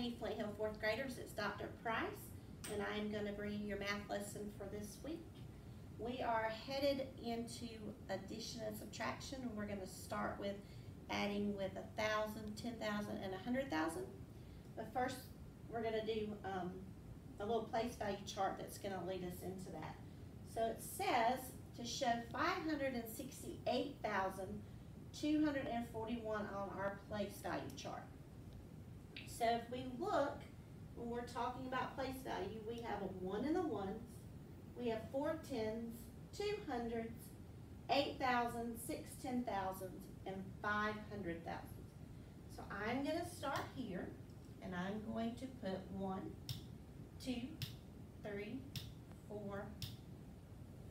Hey Hill fourth graders, it's Dr. Price, and I am gonna bring you your math lesson for this week. We are headed into addition and subtraction, and we're gonna start with adding with a thousand, ten thousand, and a hundred thousand. But first, we're gonna do, um, a little place value chart that's gonna lead us into that. So it says to show five hundred and sixty-eight thousand, two hundred and forty-one on our place value chart. So if we look, when we're talking about place value, we have a one in the ones, we have four tens, two hundreds, eight thousand, six ten thousands, and five hundred thousands. So I'm gonna start here, and I'm going to put one, two, three, four,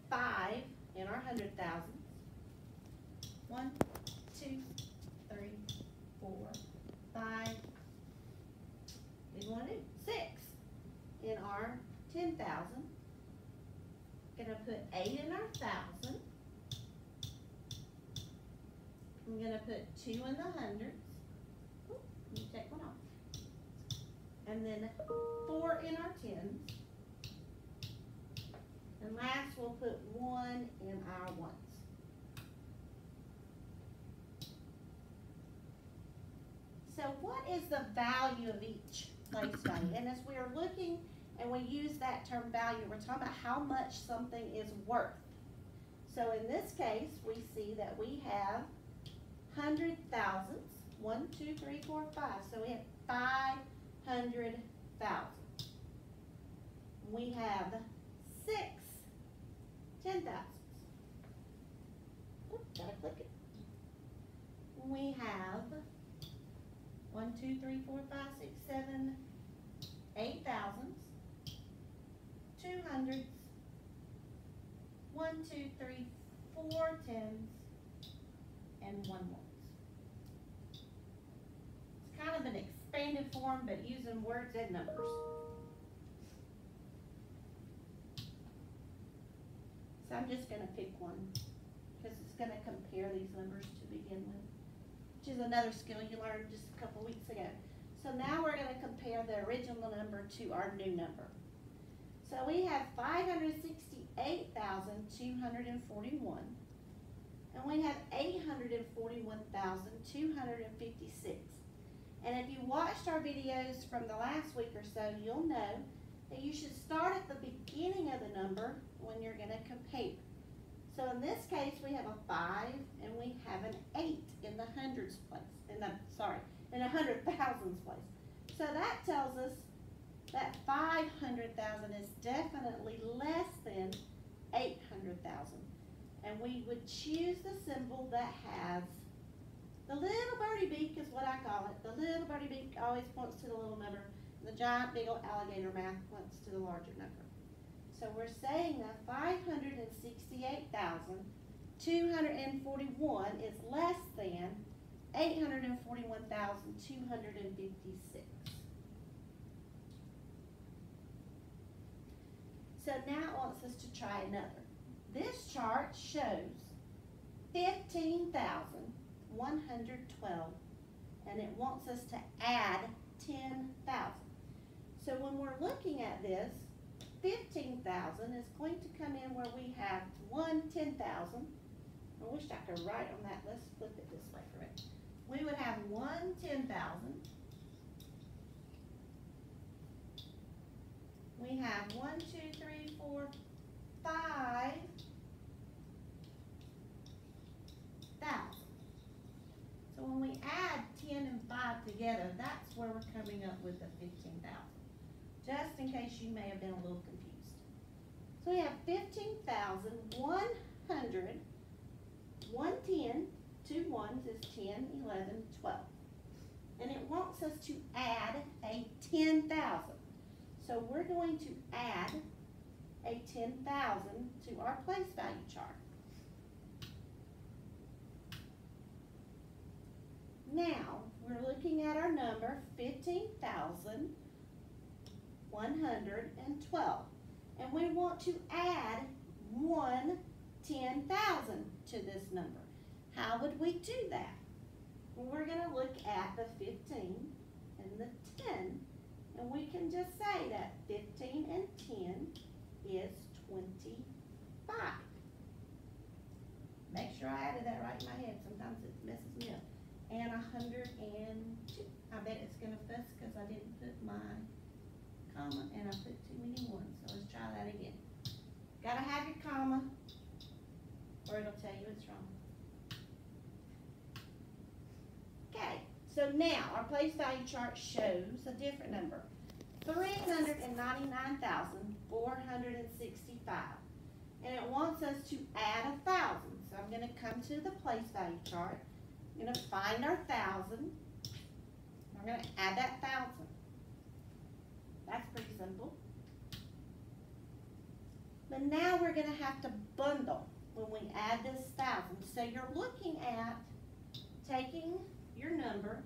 five in our hundred thousands. One, two, three, four, five, 10,000. Gonna put eight in our thousand. I'm gonna put two in the hundreds. Ooh, let me take one off. And then four in our tens. And last, we'll put one in our ones. So what is the value of each place value? And as we are looking and we use that term value, we're talking about how much something is worth. So in this case, we see that we have hundred thousands, one, two, three, four, five. So we have five hundred thousand. We have six ten thousands. Gotta click it. We have one, two, three, four, five, six, seven, eight thousands, two hundreds, one, two, three, four tens, and one ones. It's kind of an expanded form, but using words and numbers. So I'm just gonna pick one, because it's gonna compare these numbers to begin with, which is another skill you learned just a couple weeks ago. So now we're gonna compare the original number to our new number. So we have five hundred sixty-eight thousand, two hundred and forty-one. And we have eight hundred and if you watched our videos from the last week or so, you'll know that you should start at the beginning of the number when you're gonna compare. So in this case, we have a five and we have an eight in the hundreds place, in the, sorry, in a hundred thousands place. So that tells us that five hundred thousand is definitely less than 800,000. And we would choose the symbol that has the little birdie beak is what I call it. The little birdie beak always points to the little number. The giant big old alligator mouth points to the larger number. So we're saying that 568,241 is less than 841,256. So now it wants us to try another. This chart shows 15,112 and it wants us to add 10,000. So when we're looking at this, 15,000 is going to come in where we have one 10,000. I wish I could write on that. Let's flip it this way for it. We would have one 10,000 have one, two, three, four, five thousand. So when we add ten and five together, that's where we're coming up with the fifteen thousand. Just in case you may have been a little confused. So we have fifteen thousand, one hundred, one ten, two ones is ten, eleven, twelve. And it wants us to add a ten thousand. So we're going to add a ten thousand to our place value chart. Now, we're looking at our number fifteen thousand one hundred and twelve. And we want to add one ten thousand to this number. How would we do that? Well, we're gonna look at the fifteen and the ten And we can just say that fifteen and ten is twenty-five. Make sure I added that right in my head, sometimes it messes me up. And a hundred and two, I bet it's gonna fuss, cause I didn't put my comma and I put too many ones, so let's try that again. Gotta have your comma, or it'll tell you it's wrong. Okay, so now our place value chart shows a different number. Three hundred and it wants us to add a thousand, so I'm gonna come to the place value chart. I'm gonna find our thousand. We're gonna add that thousand. That's pretty simple. But now we're gonna have to bundle when we add this thousand. So you're looking at taking your number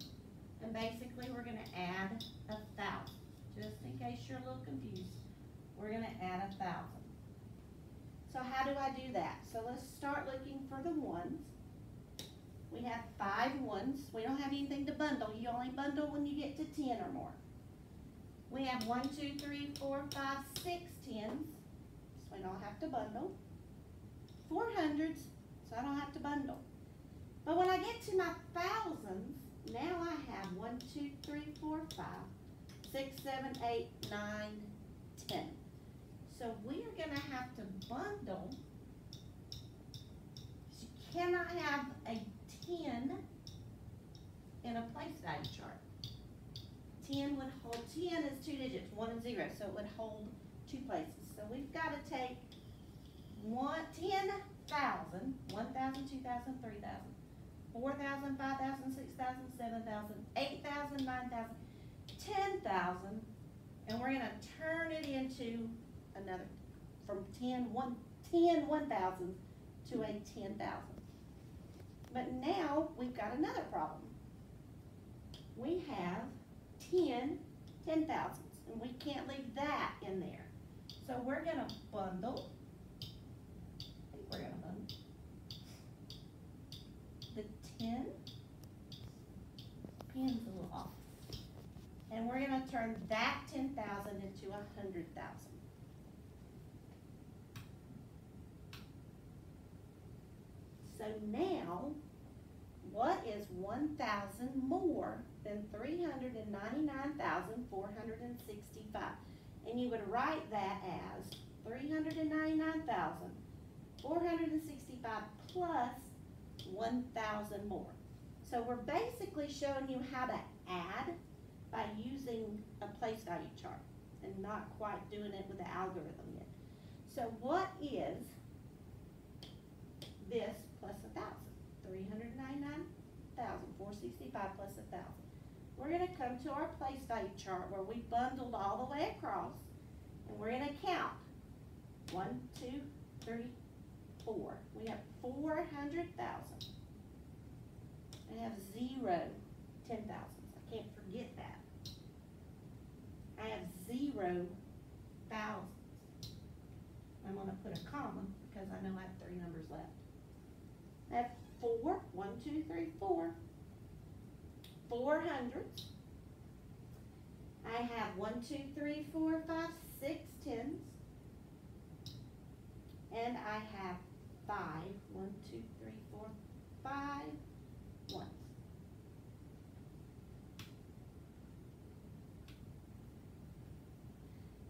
and basically we're gonna add a thousand. Just in case you're a little confused, we're gonna add a thousand. So how do I do that? So let's start looking for the ones. We have five ones. We don't have anything to bundle. You only bundle when you get to ten or more. We have one, two, three, four, five, six tens, so we don't have to bundle. Four hundreds, so I don't have to bundle. But when I get to my thousands, now I have one, two, three, four, five, six, seven, eight, nine, ten. So we are gonna have to bundle. You cannot have a ten in a place value chart. Ten would hold, ten is two digits, one and zero, so it would hold two places. So we've gotta take one, ten thousand, one thousand, two thousand, three thousand, four thousand, five thousand, six thousand, seven thousand, eight thousand, nine thousand, ten thousand, and we're gonna turn it into another, from ten, one, ten, one thousand to a ten thousand. But now, we've got another problem. We have ten, ten thousands, and we can't leave that in there. So we're gonna bundle, I think we're gonna bundle the ten, pen's a little off. And we're gonna turn that ten thousand into a hundred thousand. So now, what is one thousand more than three hundred and and? And you would write that as three hundred and ninety-nine thousand, four hundred and sixty-five plus one thousand more. So we're basically showing you how to add by using a place value chart and not quite doing it with the algorithm yet. So what is this thousand? Three hundred ninety-nine thousand, four sixty-five plus a thousand. We're gonna come to our place value chart where we bundled all the way across and we're gonna count. One, two, three, four. We have four hundred thousand. I have zero zero ten thousands. I can't forget that. I have zero thousands. I'm gonna put a comma because I know I have three numbers left. I have four, one, two, three, four. Four hundreds. I have one, two, three, four, five, six tens. And I have five, one, two, three, four, five ones.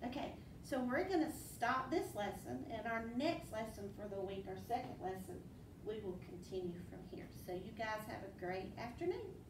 Okay, so we're gonna stop this lesson, and our next lesson for the week, our second lesson, we will continue from here. So you guys have a great afternoon.